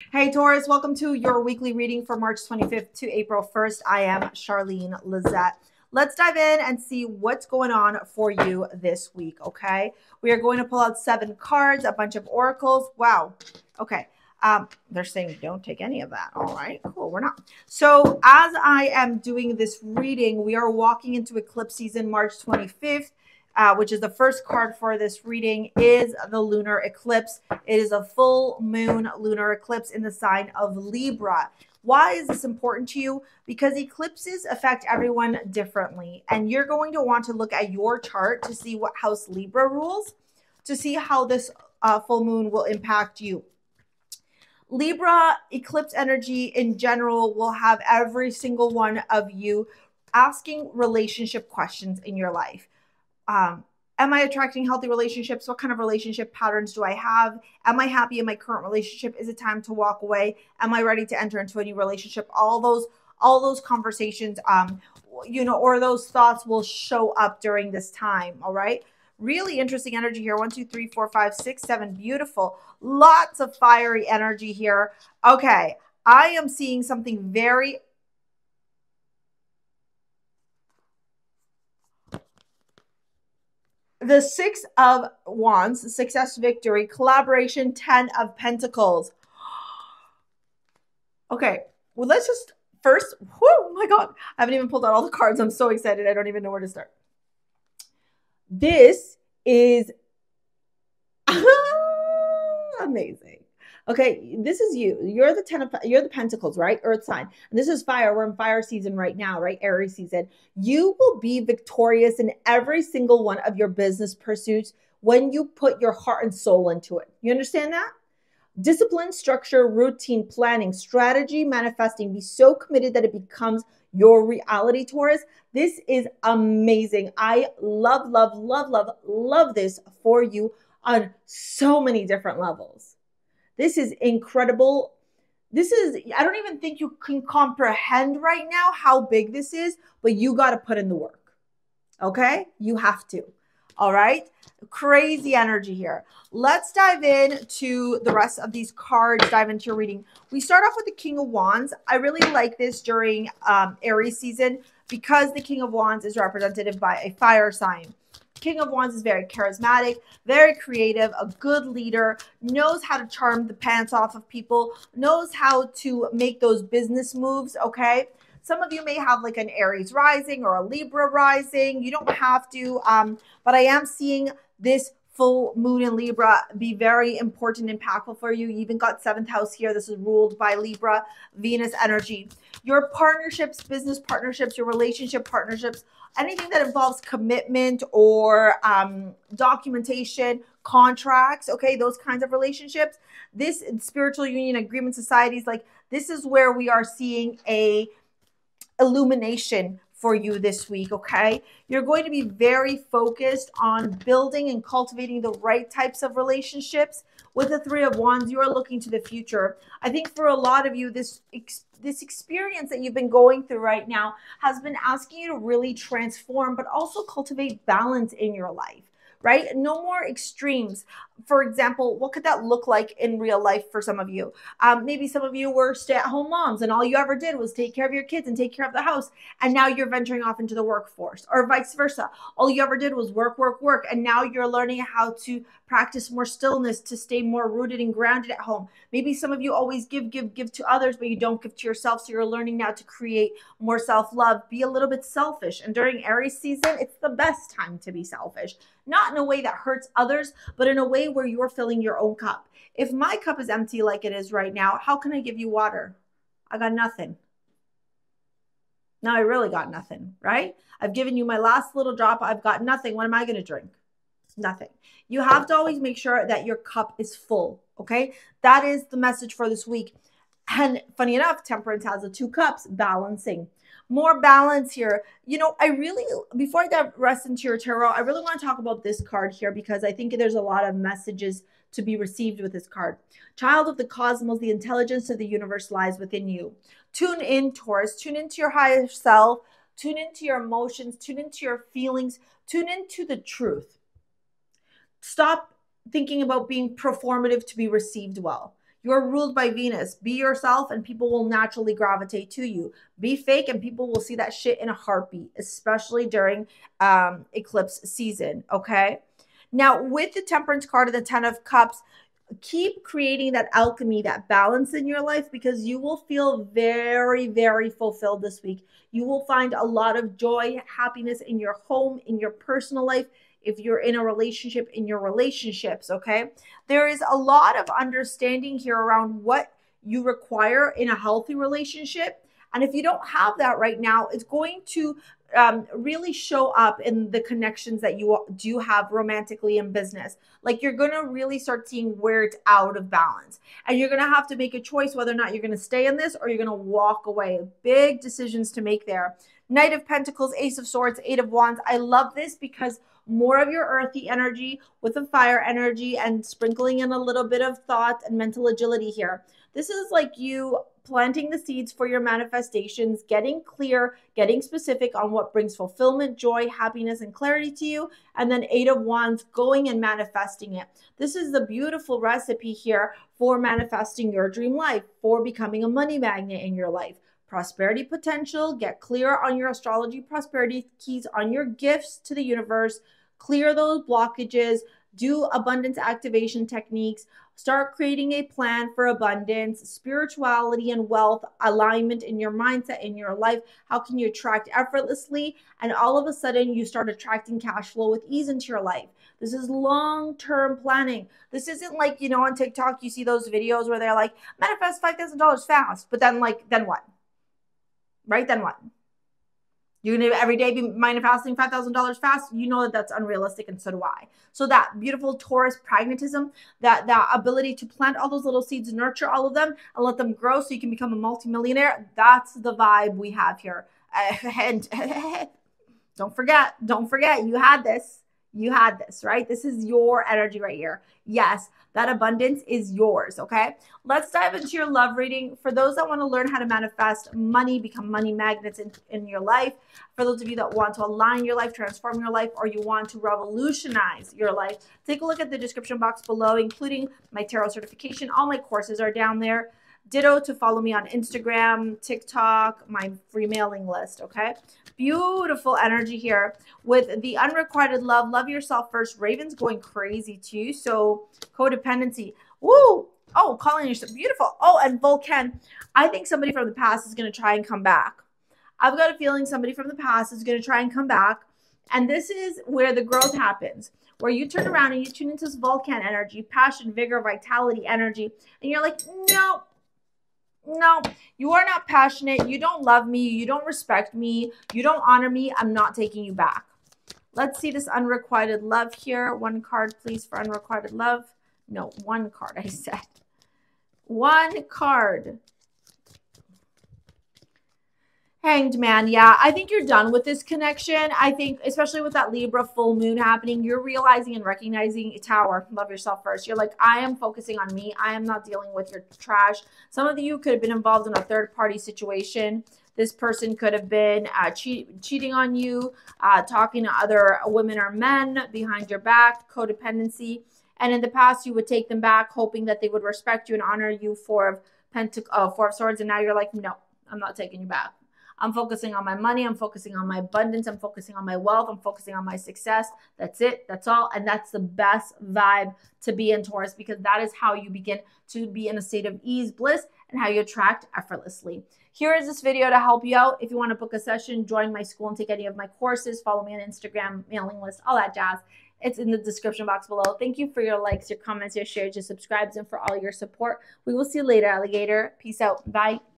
Hey Taurus, welcome to your weekly reading for March 25th to April 1st. I am Charlene Lizette. Let's dive in and see what's going on for you this week, okay? We are going to pull out seven cards, a bunch of oracles. Wow. Okay. Um, they're saying don't take any of that. All right, cool. We're not. So as I am doing this reading, we are walking into eclipse season March 25th. Uh, which is the first card for this reading, is the lunar eclipse. It is a full moon lunar eclipse in the sign of Libra. Why is this important to you? Because eclipses affect everyone differently. And you're going to want to look at your chart to see what house Libra rules, to see how this uh, full moon will impact you. Libra eclipse energy in general will have every single one of you asking relationship questions in your life. Um, am I attracting healthy relationships? What kind of relationship patterns do I have? Am I happy in my current relationship? Is it time to walk away? Am I ready to enter into a new relationship? All those all those conversations um you know or those thoughts will show up during this time all right Really interesting energy here. One, two, three, four, five, six, seven. Beautiful. Lots of fiery energy here. Okay. I am seeing something very the six of wands success victory collaboration 10 of pentacles. Okay well let's just first oh my god i haven't even pulled out all the cards. I'm so excited i don't even know where to start. This is amazing. Okay, this is you. You're the ten of you're the pentacles, right? Earth sign. And this is fire. We're in fire season right now, right? Aries season. You will be victorious in every single one of your business pursuits when you put your heart and soul into it. You understand that? Discipline, structure, routine, planning, strategy, manifesting. Be so committed that it becomes your reality, Taurus. This is amazing. I love, love, love, love, love this for you on so many different levels. This is incredible. This is, I don't even think you can comprehend right now how big this is, but you got to put in the work. Okay? You have to. All right. Crazy energy here. Let's dive in to the rest of these cards, dive into your reading. We start off with the King of Wands. I really like this during um, Aries season because the King of Wands is representative by a fire sign. King of Wands is very charismatic, very creative, a good leader, knows how to charm the pants off of people, knows how to make those business moves, okay? Some of you may have like an Aries rising or a Libra rising. You don't have to, um, but I am seeing this full moon in Libra be very important, impactful for you. You even got seventh house here. This is ruled by Libra, Venus energy. Your partnerships, business partnerships, your relationship partnerships, anything that involves commitment or um, documentation, contracts, okay, those kinds of relationships. This spiritual union agreement societies, like this is where we are seeing a illumination for you this week, okay? You're going to be very focused on building and cultivating the right types of relationships. With the Three of Wands, you are looking to the future. I think for a lot of you, this this experience that you've been going through right now has been asking you to really transform, but also cultivate balance in your life right? No more extremes. For example, what could that look like in real life for some of you? Um, maybe some of you were stay at home moms and all you ever did was take care of your kids and take care of the house. And now you're venturing off into the workforce or vice versa. All you ever did was work, work, work. And now you're learning how to practice more stillness to stay more rooted and grounded at home. Maybe some of you always give, give, give to others, but you don't give to yourself. So you're learning now to create more self love. Be a little bit selfish. And during Aries season, it's the best time to be selfish not in a way that hurts others, but in a way where you're filling your own cup. If my cup is empty like it is right now, how can I give you water? I got nothing. Now I really got nothing, right? I've given you my last little drop. I've got nothing. What am I going to drink? Nothing. You have to always make sure that your cup is full, okay? That is the message for this week. And funny enough, temperance has the two cups balancing more balance here. You know, I really, before I get rest into your tarot, I really want to talk about this card here because I think there's a lot of messages to be received with this card. Child of the cosmos, the intelligence of the universe lies within you. Tune in, Taurus. Tune into your higher self. Tune into your emotions. Tune into your feelings. Tune into the truth. Stop thinking about being performative to be received well. You're ruled by Venus. Be yourself and people will naturally gravitate to you. Be fake and people will see that shit in a heartbeat, especially during um, eclipse season. Okay. Now, with the Temperance card and the Ten of Cups, keep creating that alchemy, that balance in your life because you will feel very, very fulfilled this week. You will find a lot of joy, happiness in your home, in your personal life. If you're in a relationship, in your relationships, okay? There is a lot of understanding here around what you require in a healthy relationship. And if you don't have that right now, it's going to um, really show up in the connections that you do have romantically in business. Like you're going to really start seeing where it's out of balance. And you're going to have to make a choice whether or not you're going to stay in this or you're going to walk away. Big decisions to make there. Knight of Pentacles, Ace of Swords, Eight of Wands. I love this because more of your earthy energy with the fire energy and sprinkling in a little bit of thought and mental agility here. This is like you planting the seeds for your manifestations, getting clear, getting specific on what brings fulfillment, joy, happiness, and clarity to you. And then Eight of Wands, going and manifesting it. This is the beautiful recipe here for manifesting your dream life, for becoming a money magnet in your life. Prosperity potential, get clear on your astrology prosperity keys, on your gifts to the universe, clear those blockages, do abundance activation techniques, Start creating a plan for abundance, spirituality, and wealth alignment in your mindset, in your life. How can you attract effortlessly? And all of a sudden, you start attracting cash flow with ease into your life. This is long term planning. This isn't like, you know, on TikTok, you see those videos where they're like, manifest $5,000 fast, but then, like, then what? Right? Then what? You're going to every day be manifesting $5,000 fast. You know that that's unrealistic, and so do I. So that beautiful Taurus pragmatism, that that ability to plant all those little seeds, nurture all of them, and let them grow so you can become a multimillionaire. That's the vibe we have here. and don't forget, don't forget, you had this. You had this, right? This is your energy right here. Yes, that abundance is yours, okay? Let's dive into your love reading. For those that want to learn how to manifest money, become money magnets in, in your life, for those of you that want to align your life, transform your life, or you want to revolutionize your life, take a look at the description box below, including my tarot certification. All my courses are down there. Ditto to follow me on Instagram, TikTok, my free mailing list, okay? Beautiful energy here with the unrequited love. Love yourself first. Raven's going crazy too. So codependency. Woo! Oh, calling yourself beautiful. Oh, and Vulcan. I think somebody from the past is going to try and come back. I've got a feeling somebody from the past is going to try and come back. And this is where the growth happens, where you turn around and you tune into this Vulcan energy, passion, vigor, vitality, energy. And you're like, no, no, you are not passionate. You don't love me. You don't respect me. You don't honor me. I'm not taking you back. Let's see this unrequited love here. One card, please, for unrequited love. No, one card, I said. One card. Hanged man, yeah. I think you're done with this connection. I think, especially with that Libra full moon happening, you're realizing and recognizing Tower. Love yourself first. You're like, I am focusing on me. I am not dealing with your trash. Some of you could have been involved in a third party situation. This person could have been uh, cheat, cheating on you, uh, talking to other women or men behind your back, codependency. And in the past, you would take them back, hoping that they would respect you and honor you for Pentac- uh, Four of Swords. And now you're like, no, I'm not taking you back. I'm focusing on my money. I'm focusing on my abundance. I'm focusing on my wealth. I'm focusing on my success. That's it. That's all. And that's the best vibe to be in Taurus because that is how you begin to be in a state of ease, bliss, and how you attract effortlessly. Here is this video to help you out. If you want to book a session, join my school and take any of my courses, follow me on Instagram, mailing list, all that jazz. It's in the description box below. Thank you for your likes, your comments, your shares, your subscribes, and for all your support. We will see you later, alligator. Peace out. Bye.